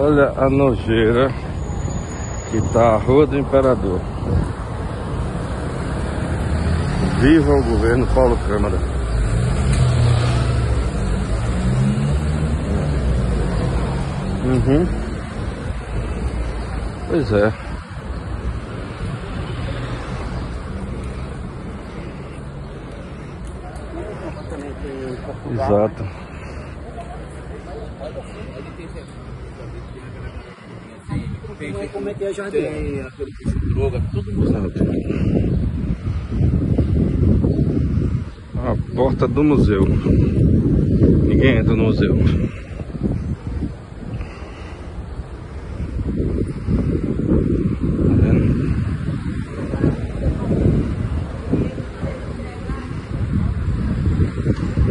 Olha a nojeira que tá a Rua do Imperador. Viva o governo Paulo Câmara. Uhum. Pois é. Exato. tem, então, tem como é que é a jardineira, a política de droga, tudo museu. A porta do museu. Ninguém entra no museu. Tá Thank you.